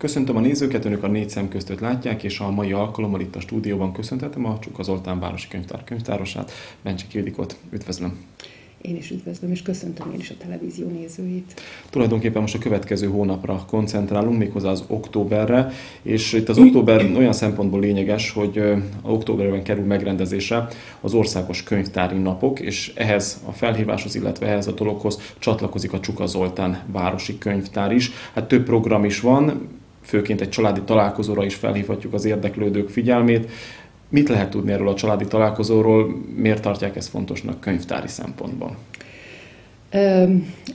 Köszöntöm a nézőket, önök a négy szem között látják, és a mai alkalommal itt a stúdióban köszönhetem a Csuka Zoltán Városi Könyvtár könyvtárosát, Bencsi Kildikot. Üdvözlöm! Én is üdvözlöm, és köszöntöm én is a televízió nézőit. Tulajdonképpen most a következő hónapra koncentrálunk, méghozzá az októberre, és itt az október olyan szempontból lényeges, hogy októberben kerül megrendezésre az országos könyvtári napok, és ehhez a felhíváshoz, illetve ehhez a dologhoz csatlakozik a Csuka Zoltán Városi Könyvtár is. Hát több program is van, főként egy családi találkozóra is felhívhatjuk az érdeklődők figyelmét. Mit lehet tudni erről a családi találkozóról, miért tartják ezt fontosnak könyvtári szempontból?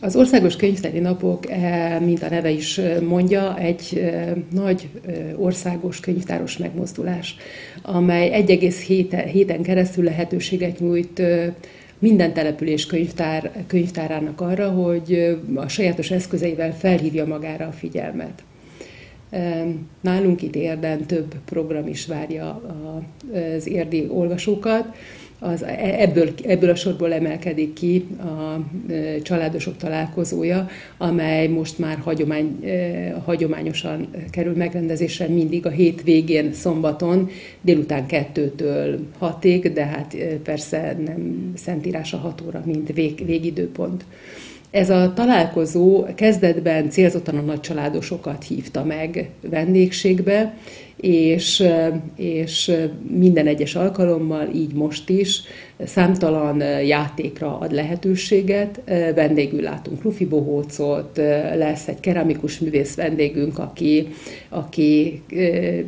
Az Országos Könyvtári Napok, e, mint a neve is mondja, egy nagy országos könyvtáros megmozdulás, amely 1,7 héten keresztül lehetőséget nyújt minden település könyvtár, könyvtárának arra, hogy a sajátos eszközeivel felhívja magára a figyelmet. Nálunk itt Érden több program is várja az érdi olvasókat. Az, e, ebből, ebből a sorból emelkedik ki a családosok találkozója, amely most már hagyomány, hagyományosan kerül megrendezésre mindig a végén szombaton, délután kettőtől hatig, de hát persze nem szentírás a hat óra, mint vég, végidőpont. Ez a találkozó kezdetben célzottan a nagycsaládosokat hívta meg vendégségbe, és, és minden egyes alkalommal, így most is, számtalan játékra ad lehetőséget. Vendégül látunk Lufi Bohócot, lesz egy keramikus művész vendégünk, aki, aki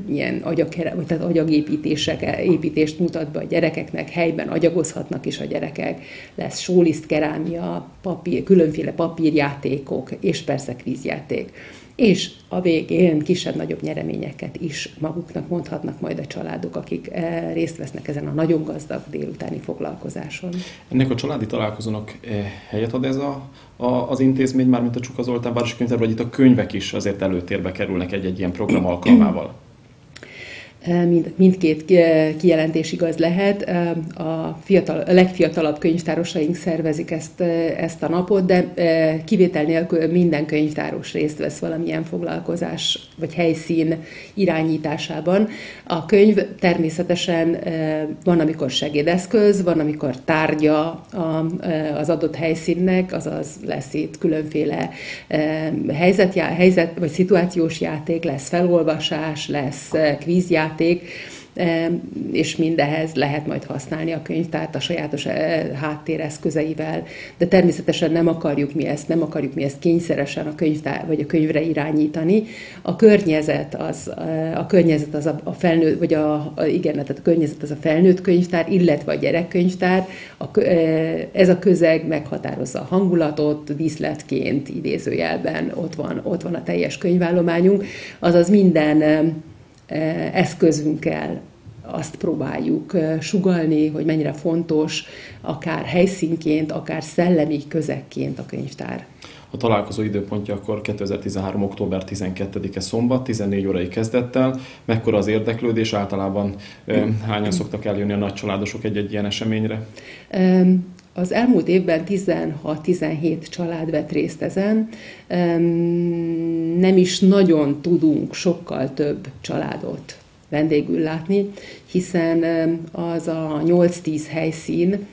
ilyen agyag, tehát agyagépítések, építést mutat be a gyerekeknek, helyben agyagozhatnak is a gyerekek. Lesz sóliszt kerámia, papír, különféle papírjátékok, és persze kvízjáték és a végén kisebb-nagyobb nyereményeket is maguknak mondhatnak majd a családok, akik eh, részt vesznek ezen a nagyon gazdag délutáni foglalkozáson. Ennek a családi találkozónak eh, helyet ad ez a, a, az intézmény, már mint a Csuka Zoltán Városi Könyvtár, vagy itt a könyvek is azért előtérbe kerülnek egy-egy ilyen program alkalmával? Mind, mindkét kijelentés igaz lehet. A, fiatal, a legfiatalabb könyvtárosaink szervezik ezt, ezt a napot, de kivétel nélkül minden könyvtáros részt vesz valamilyen foglalkozás vagy helyszín irányításában. A könyv természetesen van, amikor segédeszköz, van, amikor tárgya az adott helyszínnek, azaz lesz itt különféle helyzet, helyzet vagy szituációs játék, lesz felolvasás, lesz kvízjáték, játék, és mindehez lehet majd használni a könyvtárt a sajátos eh, háttéreszközeivel, de természetesen nem akarjuk mi ezt, nem akarjuk mi ezt kényszeresen a könyvtár vagy a könyvre irányítani. A környezet az eh, a, környezet az a, a felnőtt, vagy a, a, igen, tehát a környezet az a felnőtt könyvtár, illetve a gyerekkönyvtár. A, eh, ez a közeg meghatározza a hangulatot, díszletként idézőjelben ott van, ott van a teljes könyvállományunk, azaz minden eszközünkkel azt próbáljuk sugalni, hogy mennyire fontos akár helyszínként, akár szellemi közekként a könyvtár. A találkozó időpontja akkor 2013. október 12-e szombat, 14 órai kezdettel. Mekkora az érdeklődés? Általában hányan szoktak eljönni a nagycsaládosok egy-egy ilyen eseményre? Az elmúlt évben 16-17 család vett részt ezen. Nem is nagyon tudunk sokkal több családot vendégül látni, hiszen az a 8-10 helyszín,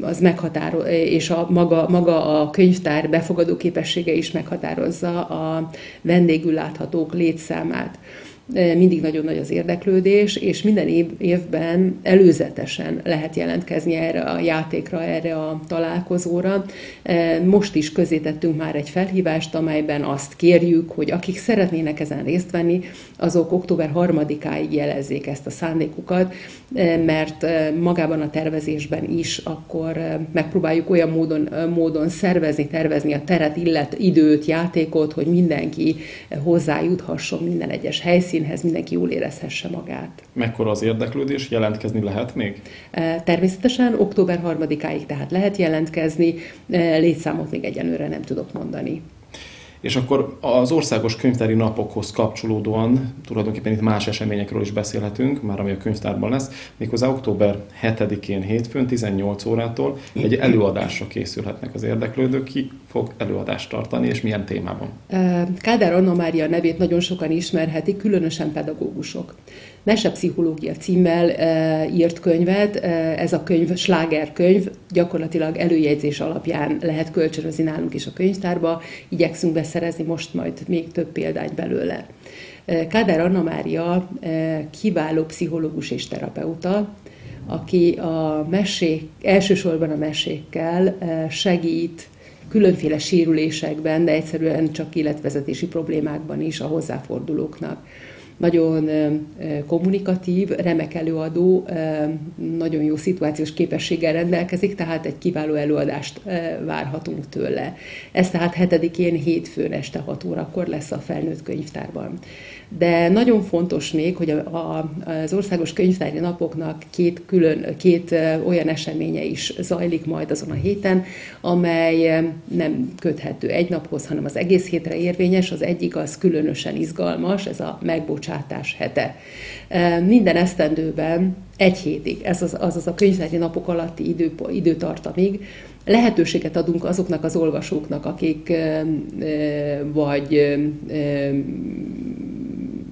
az meghatároz, és a maga, maga a könyvtár befogadó képessége is meghatározza a vendégül láthatók létszámát mindig nagyon nagy az érdeklődés, és minden év, évben előzetesen lehet jelentkezni erre a játékra, erre a találkozóra. Most is közé tettünk már egy felhívást, amelyben azt kérjük, hogy akik szeretnének ezen részt venni, azok október 3-áig jelezzék ezt a szándékukat, mert magában a tervezésben is akkor megpróbáljuk olyan módon, módon szervezni, tervezni a teret, illet, időt, játékot, hogy mindenki hozzájuthasson minden egyes helyszín, színhez mindenki jól érezhesse magát. Mekkora az érdeklődés? Jelentkezni lehet még? E, természetesen október 3-áig tehát lehet jelentkezni, e, létszámot még egyenőre nem tudok mondani. És akkor az országos könyvtári napokhoz kapcsolódóan tulajdonképpen itt más eseményekről is beszélhetünk, már ami a könyvtárban lesz, méghozzá október 7-én hétfőn 18 órától egy előadásra készülhetnek az érdeklődők. Ki fog előadást tartani, és milyen témában? Kádár Anna Mária nevét nagyon sokan ismerhetik, különösen pedagógusok. Mesepszichológia címmel e, írt könyvet, e, ez a könyv slágerkönyv, gyakorlatilag előjegyzés alapján lehet kölcsönözni nálunk is a könyvtárba, igyekszünk beszerezni most majd még több példányt belőle. Kádár Anna Mária kiváló pszichológus és terapeuta, aki a mesék, elsősorban a mesékkel segít különféle sérülésekben, de egyszerűen csak életvezetési problémákban is a hozzáfordulóknak nagyon kommunikatív, remek előadó, nagyon jó szituációs képességgel rendelkezik, tehát egy kiváló előadást várhatunk tőle. Ez tehát 7-én hétfőn este 6 órakor lesz a felnőtt könyvtárban. De nagyon fontos még, hogy a, a, az országos könyvtári napoknak két, külön, két olyan eseménye is zajlik majd azon a héten, amely nem köthető egy naphoz, hanem az egész hétre érvényes. Az egyik az különösen izgalmas, ez a megbocsátás hete. Minden esztendőben egy hétig, ez az, az, az a könyvtári napok alatti idő, időtartamig, lehetőséget adunk azoknak az olvasóknak, akik vagy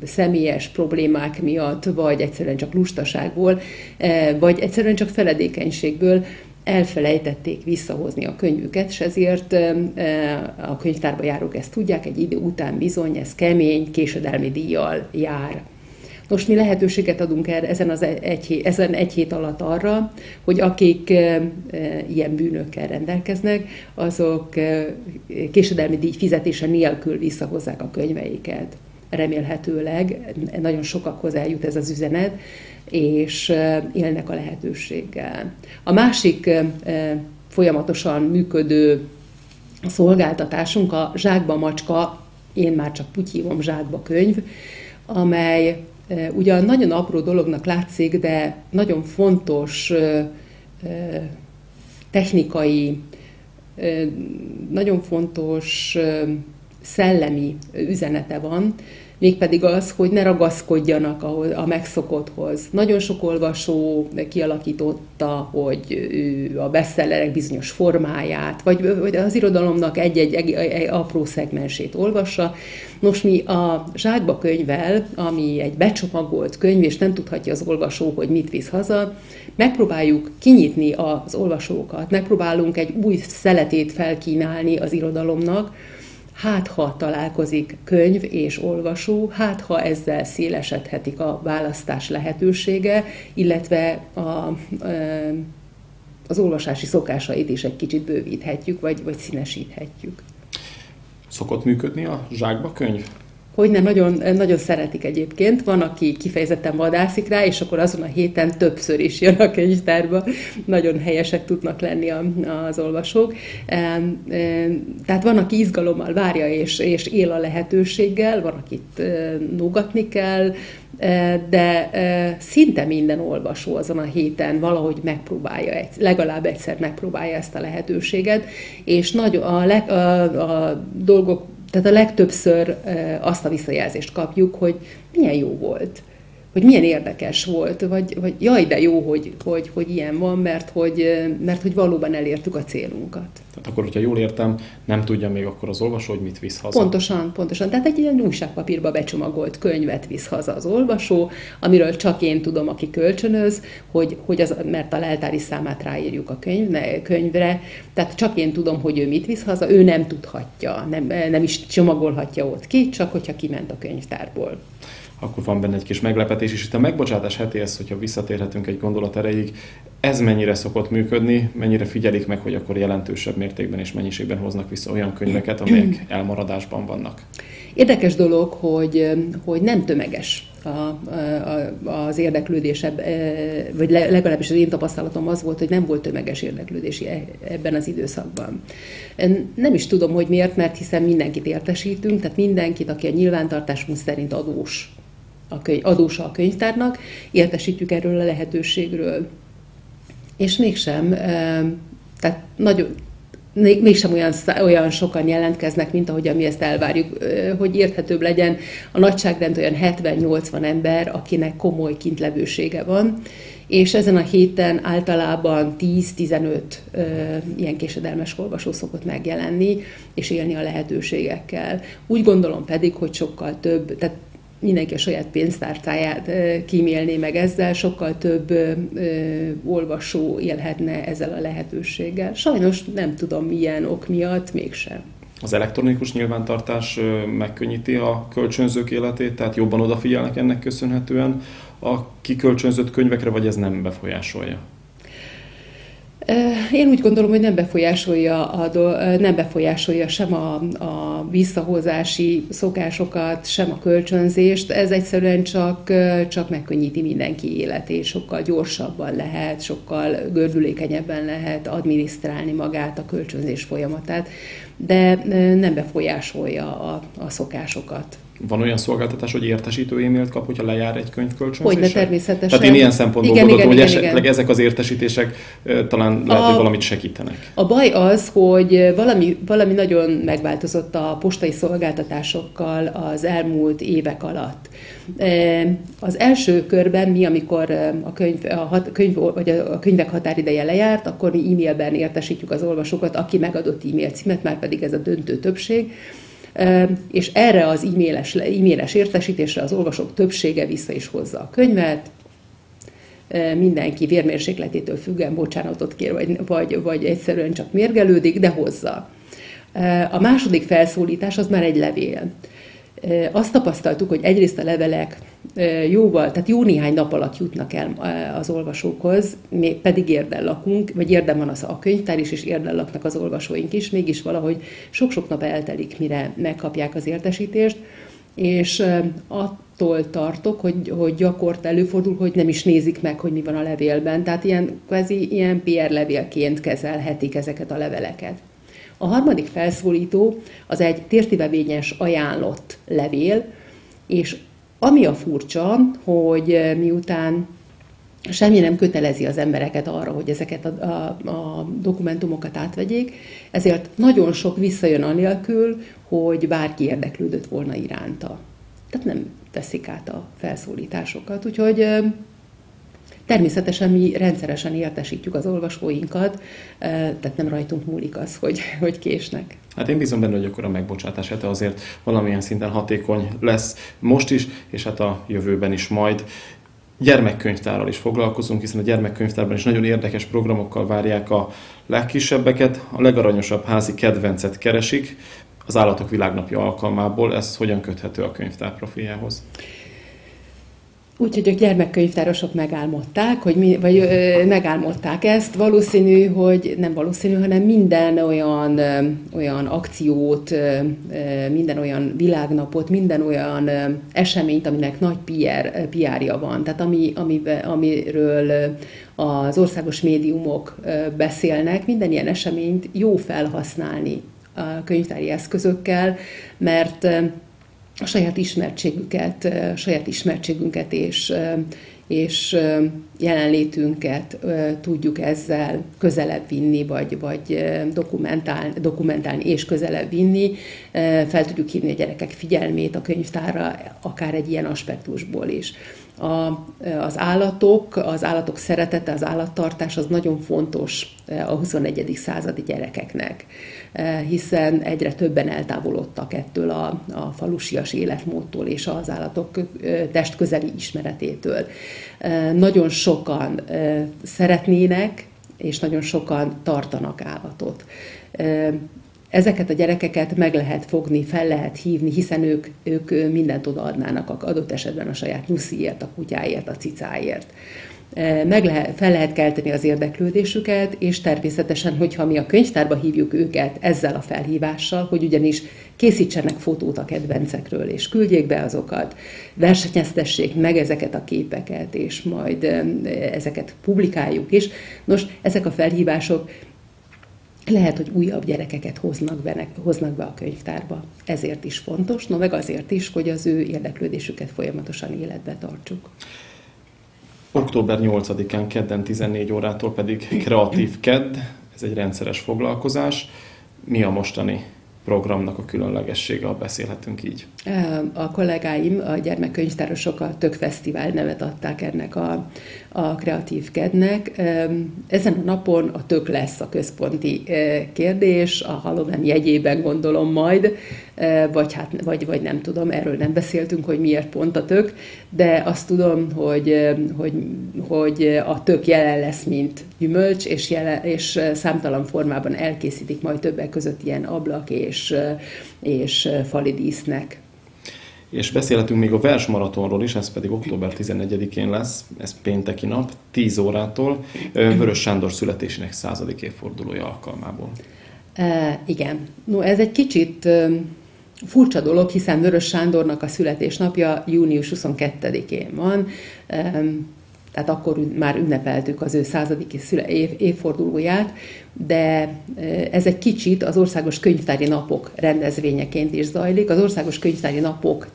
személyes problémák miatt, vagy egyszerűen csak lustaságból, vagy egyszerűen csak feledékenységből elfelejtették visszahozni a könyvüket, és ezért a könyvtárba járók ezt tudják, egy idő után bizony ez kemény, késedelmi díjjal jár. Most mi lehetőséget adunk erre, ezen, az egy, ezen egy hét alatt arra, hogy akik e, ilyen bűnökkel rendelkeznek, azok e, késedelmi díj fizetése nélkül visszahozzák a könyveiket remélhetőleg nagyon sokakhoz eljut ez az üzenet, és élnek a lehetőséggel. A másik folyamatosan működő szolgáltatásunk a Zsákba Macska, én már csak úgy hívom Zsákba könyv, amely ugyan nagyon apró dolognak látszik, de nagyon fontos technikai, nagyon fontos szellemi üzenete van, mégpedig az, hogy ne ragaszkodjanak a, megszokotthoz. Nagyon sok olvasó kialakította, hogy ő a bestsellerek bizonyos formáját, vagy, vagy az irodalomnak egy-egy egy, egy apró szegmensét olvassa. Nos, mi a zsákba könyvvel, ami egy becsomagolt könyv, és nem tudhatja az olvasó, hogy mit visz haza, megpróbáljuk kinyitni az olvasókat, megpróbálunk egy új szeletét felkínálni az irodalomnak, hát ha találkozik könyv és olvasó, hát ha ezzel szélesedhetik a választás lehetősége, illetve a, az olvasási szokásait is egy kicsit bővíthetjük, vagy, vagy színesíthetjük. Szokott működni a zsákba könyv? Hogy nem nagyon, nagyon szeretik egyébként. Van, aki kifejezetten vadászik rá, és akkor azon a héten többször is jön a könyvtárba. Nagyon helyesek tudnak lenni az olvasók. Tehát van, aki izgalommal várja és, és él a lehetőséggel, van, akit nógatni kell, de szinte minden olvasó azon a héten valahogy megpróbálja, legalább egyszer megpróbálja ezt a lehetőséget, és nagy, a, leg, a, a dolgok tehát a legtöbbször azt a visszajelzést kapjuk, hogy milyen jó volt hogy milyen érdekes volt, vagy, vagy jaj, de jó, hogy, hogy, hogy ilyen van, mert hogy, mert hogy valóban elértük a célunkat. Tehát akkor, hogyha jól értem, nem tudja még akkor az olvasó, hogy mit visz haza. Pontosan, pontosan. Tehát egy ilyen újságpapírba becsomagolt könyvet visz haza az olvasó, amiről csak én tudom, aki kölcsönöz, hogy, hogy az, mert a leltári számát ráírjuk a könyv, ne, könyvre, tehát csak én tudom, hogy ő mit visz haza, ő nem tudhatja, nem, nem is csomagolhatja ott ki, csak hogyha kiment a könyvtárból akkor van benne egy kis meglepetés, és itt a megbocsátás hetéhez, hogyha visszatérhetünk egy gondolat erejéig, ez mennyire szokott működni, mennyire figyelik meg, hogy akkor jelentősebb mértékben és mennyiségben hoznak vissza olyan könyveket, amelyek elmaradásban vannak? Érdekes dolog, hogy, hogy nem tömeges a, a, az érdeklődés, vagy legalábbis az én tapasztalatom az volt, hogy nem volt tömeges érdeklődés e, ebben az időszakban. Nem is tudom, hogy miért, mert hiszen mindenkit értesítünk, tehát mindenkit, aki a nyilvántartásunk szerint adós a könyv, adósa a könyvtárnak, értesítjük erről a lehetőségről. És mégsem, tehát nagyon, mégsem olyan, olyan sokan jelentkeznek, mint ahogy mi ezt elvárjuk, hogy érthetőbb legyen. A nagyságrend olyan 70-80 ember, akinek komoly kintlevősége van, és ezen a héten általában 10-15 ilyen késedelmes olvasó szokott megjelenni, és élni a lehetőségekkel. Úgy gondolom pedig, hogy sokkal több, tehát mindenki a saját pénztárcáját kímélné meg ezzel, sokkal több olvasó élhetne ezzel a lehetőséggel. Sajnos nem tudom milyen ok miatt, mégsem. Az elektronikus nyilvántartás megkönnyíti a kölcsönzők életét, tehát jobban odafigyelnek ennek köszönhetően a kikölcsönzött könyvekre, vagy ez nem befolyásolja? Én úgy gondolom, hogy nem befolyásolja, a, nem befolyásolja sem a, a visszahozási szokásokat, sem a kölcsönzést. Ez egyszerűen csak, csak megkönnyíti mindenki életét, sokkal gyorsabban lehet, sokkal gördülékenyebben lehet adminisztrálni magát a kölcsönzés folyamatát, de nem befolyásolja a, a szokásokat. Van olyan szolgáltatás, hogy értesítő e-mailt kap, hogyha lejár egy könyv Hogy ne természetesen. Tehát én ilyen szempontból igen, gondolom, igen, hogy igen, esetleg igen. ezek az értesítések talán lehet, a, hogy valamit segítenek. A baj az, hogy valami, valami nagyon megváltozott a postai szolgáltatásokkal az elmúlt évek alatt. Az első körben mi, amikor a, könyv, a, könyv, vagy a könyvek határideje lejárt, akkor mi e-mailben értesítjük az olvasókat, aki megadott e-mail címet, már pedig ez a döntő többség, és erre az e-mailes, e-mailes értesítésre az olvasók többsége vissza is hozza a könyvet, mindenki vérmérsékletétől függően bocsánatot kér, vagy, vagy, vagy egyszerűen csak mérgelődik, de hozza. A második felszólítás az már egy levél. Azt tapasztaltuk, hogy egyrészt a levelek jóval, tehát jó néhány nap alatt jutnak el az olvasókhoz, még pedig érdel lakunk, vagy érdem van az a könyvtár is, és érdel laknak az olvasóink is, mégis valahogy sok-sok nap eltelik, mire megkapják az értesítést, és attól tartok, hogy, hogy gyakort előfordul, hogy nem is nézik meg, hogy mi van a levélben. Tehát ilyen, kvázi ilyen PR levélként kezelhetik ezeket a leveleket. A harmadik felszólító az egy tértivevényes ajánlott levél, és ami a furcsa, hogy miután semmi nem kötelezi az embereket arra, hogy ezeket a, a, a dokumentumokat átvegyék, ezért nagyon sok visszajön anélkül, hogy bárki érdeklődött volna iránta. Tehát nem teszik át a felszólításokat. Úgyhogy Természetesen mi rendszeresen értesítjük az olvasóinkat, tehát nem rajtunk múlik az, hogy, hogy késnek. Hát én bízom benne, hogy akkor a megbocsátás hete azért valamilyen szinten hatékony lesz most is, és hát a jövőben is majd. Gyermekkönyvtárral is foglalkozunk, hiszen a gyermekkönyvtárban is nagyon érdekes programokkal várják a legkisebbeket, a legaranyosabb házi kedvencet keresik, az Állatok Világnapja alkalmából. Ez hogyan köthető a könyvtár profiljához? Úgyhogy a gyermekkönyvtárosok megálmodták, hogy mi, vagy ö, megálmodták ezt. Valószínű, hogy nem valószínű, hanem minden olyan, ö, olyan akciót, ö, minden olyan világnapot, minden olyan ö, eseményt, aminek nagy PR, PR-ja van, tehát ami, amibe, amiről az országos médiumok ö, beszélnek, minden ilyen eseményt jó felhasználni a könyvtári eszközökkel, mert a saját ismertségüket, saját ismertségünket és, és jelenlétünket tudjuk ezzel közelebb vinni, vagy, vagy dokumentálni, dokumentálni és közelebb vinni. Fel tudjuk hívni a gyerekek figyelmét a könyvtárra, akár egy ilyen aspektusból is a, az állatok, az állatok szeretete, az állattartás az nagyon fontos a 21. századi gyerekeknek, hiszen egyre többen eltávolodtak ettől a, a falusias életmódtól és az állatok testközeli ismeretétől. Nagyon sokan szeretnének, és nagyon sokan tartanak állatot ezeket a gyerekeket meg lehet fogni, fel lehet hívni, hiszen ők, ők mindent odaadnának adott esetben a saját nyusziért, a kutyáért, a cicáért. Meg lehet, fel lehet kelteni az érdeklődésüket, és természetesen, hogyha mi a könyvtárba hívjuk őket ezzel a felhívással, hogy ugyanis készítsenek fotót a kedvencekről, és küldjék be azokat, versenyeztessék meg ezeket a képeket, és majd ezeket publikáljuk is. Nos, ezek a felhívások lehet, hogy újabb gyerekeket hoznak be, hoznak be a könyvtárba. Ezért is fontos, no meg azért is, hogy az ő érdeklődésüket folyamatosan életbe tartsuk. Október 8-án kedden 14 órától pedig Kreatív Kedd, ez egy rendszeres foglalkozás. Mi a mostani programnak a különlegessége, ha beszélhetünk így. A kollégáim, a gyermekkönyvtárosok a Tök Fesztivál nevet adták ennek a, a kreatív kednek. Ezen a napon a tök lesz a központi kérdés, a Halloween jegyében gondolom majd, vagy, hát, vagy, vagy nem tudom, erről nem beszéltünk, hogy miért pont a tök, de azt tudom, hogy, hogy, hogy a tök jelen lesz, mint gyümölcs, és, jelen, és számtalan formában elkészítik majd többek között ilyen ablak és, és fali dísznek. És beszélhetünk még a versmaratonról is, ez pedig október 11-én lesz, ez pénteki nap, 10 órától, Vörös Sándor születésének századik évfordulója alkalmából. E, igen. No, ez egy kicsit furcsa dolog, hiszen Vörös Sándornak a születésnapja június 22-én van tehát akkor már ünnepeltük az ő századik év, évfordulóját, de ez egy kicsit az Országos Könyvtári Napok rendezvényeként is zajlik. Az Országos Könyvtári Napok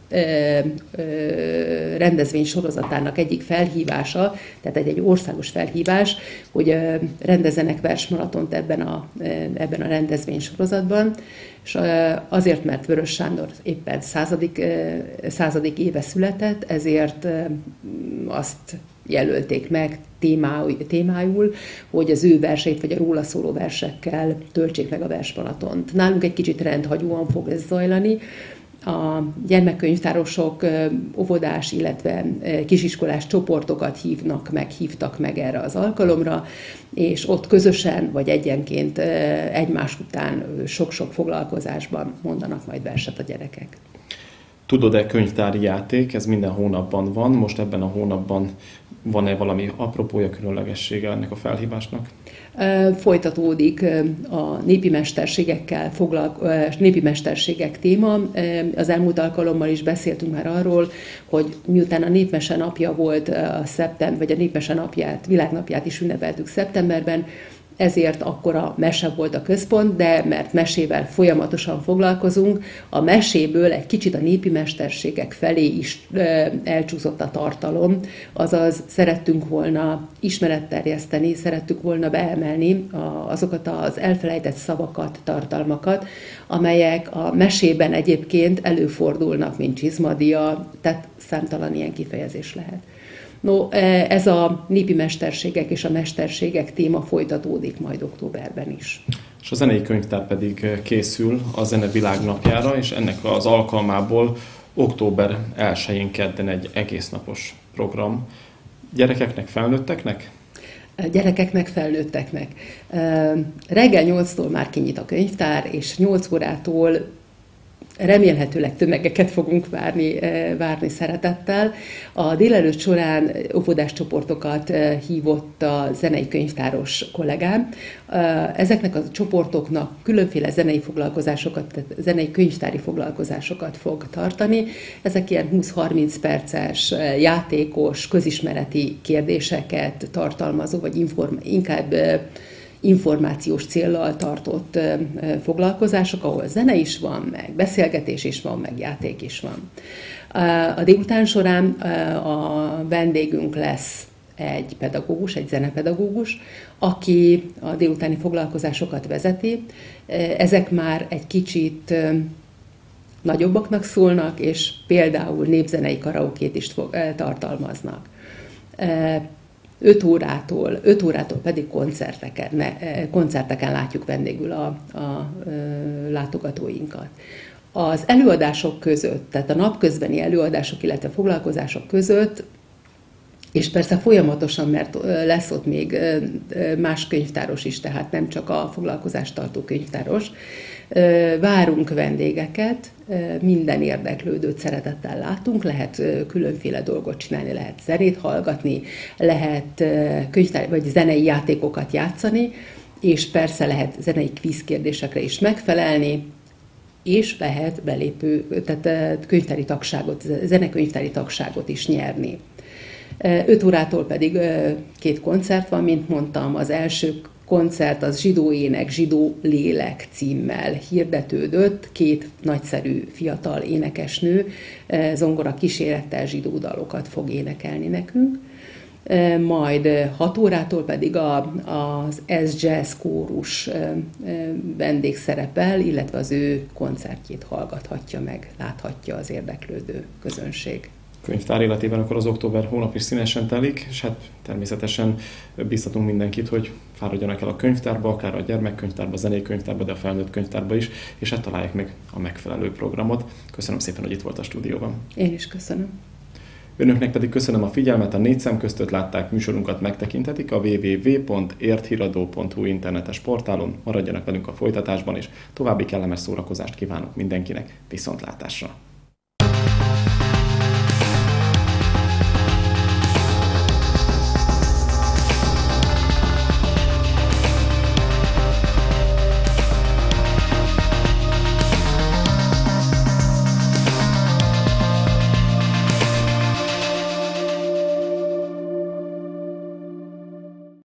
rendezvény sorozatának egyik felhívása, tehát egy, egy országos felhívás, hogy rendezenek versmaratont ebben a, ebben a rendezvény sorozatban, és azért, mert Vörös Sándor éppen századik, századik éve született, ezért azt jelölték meg témájul, hogy az ő verseit vagy a róla szóló versekkel töltsék meg a verspalatont. Nálunk egy kicsit rendhagyóan fog ez zajlani, a gyermekkönyvtárosok óvodás, illetve kisiskolás csoportokat hívnak meg, hívtak meg erre az alkalomra, és ott közösen vagy egyenként egymás után sok-sok foglalkozásban mondanak majd verset a gyerekek. Tudod-e könyvtári játék? Ez minden hónapban van. Most ebben a hónapban van-e valami apropója, különlegessége ennek a felhívásnak? Folytatódik a népi mesterségekkel foglalkozó, népi mesterségek téma. Az elmúlt alkalommal is beszéltünk már arról, hogy miután a népmese napja volt a szeptember, vagy a népmese napját, világnapját is ünnepeltük szeptemberben, ezért akkor a mese volt a központ, de mert mesével folyamatosan foglalkozunk, a meséből egy kicsit a népi mesterségek felé is elcsúszott a tartalom, azaz szerettünk volna ismeretterjeszteni, szerettük volna beemelni azokat az elfelejtett szavakat, tartalmakat, amelyek a mesében egyébként előfordulnak, mint csizmadia, tehát számtalan ilyen kifejezés lehet. No, e, ez a népi mesterségek és a mesterségek téma folytatódik majd októberben is. És a zenei könyvtár pedig készül a Zene Világnapjára, és ennek az alkalmából október 1-én kedden egy egész napos program. Gyerekeknek, felnőtteknek? Gyerekeknek, felnőtteknek. E, reggel 8-tól már kinyit a könyvtár, és 8 órától remélhetőleg tömegeket fogunk várni, eh, várni szeretettel. A délelőtt során óvodás csoportokat eh, hívott a zenei könyvtáros kollégám. Eh, ezeknek a csoportoknak különféle zenei foglalkozásokat, tehát zenei könyvtári foglalkozásokat fog tartani. Ezek ilyen 20-30 perces játékos, közismereti kérdéseket tartalmazó, vagy inform, inkább információs céllal tartott foglalkozások, ahol zene is van, meg beszélgetés is van, meg játék is van. A délután során a vendégünk lesz egy pedagógus, egy zenepedagógus, aki a délutáni foglalkozásokat vezeti. Ezek már egy kicsit nagyobbaknak szólnak, és például népzenei karaokét is tartalmaznak. 5 órától, 5 órától pedig koncerteken, eh, koncerteken látjuk vendégül a, a látogatóinkat. Az előadások között, tehát a napközbeni előadások, illetve foglalkozások között és persze folyamatosan, mert lesz ott még más könyvtáros is, tehát nem csak a foglalkozást tartó könyvtáros. Várunk vendégeket, minden érdeklődőt szeretettel látunk, lehet különféle dolgot csinálni, lehet zenét hallgatni, lehet könyvtár, vagy zenei játékokat játszani, és persze lehet zenei kvízkérdésekre is megfelelni, és lehet belépő, tehát könyvtári tagságot, zenekönyvtári tagságot is nyerni. 5 órától pedig két koncert van, mint mondtam, az első koncert az Zsidó ének, Zsidó lélek címmel hirdetődött, két nagyszerű fiatal énekesnő zongora kísérettel zsidó dalokat fog énekelni nekünk. majd 6 órától pedig a, az Ez Jazz kórus vendég szerepel, illetve az ő koncertjét hallgathatja meg, láthatja az érdeklődő közönség könyvtár életében, akkor az október hónap is színesen telik, és hát természetesen biztatunk mindenkit, hogy fáradjanak el a könyvtárba, akár a gyermekkönyvtárba, a zenékönyvtárba, de a felnőtt könyvtárba is, és hát találják meg a megfelelő programot. Köszönöm szépen, hogy itt volt a stúdióban. Én is köszönöm. Önöknek pedig köszönöm a figyelmet, a négy szem között látták műsorunkat megtekinthetik a www.érthiradó.hu internetes portálon. Maradjanak velünk a folytatásban, és további kellemes szórakozást kívánok mindenkinek. Viszontlátásra!